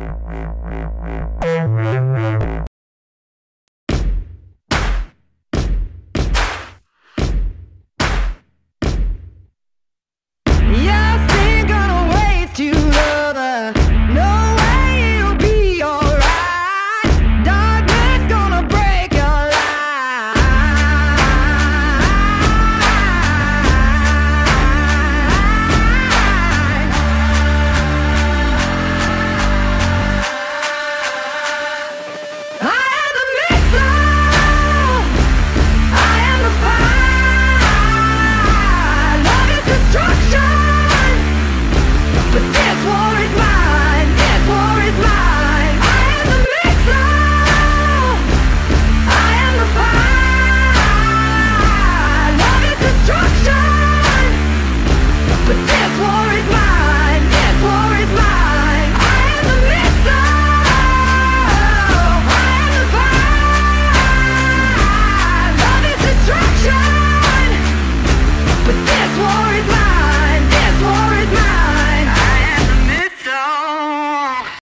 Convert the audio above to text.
Yeah.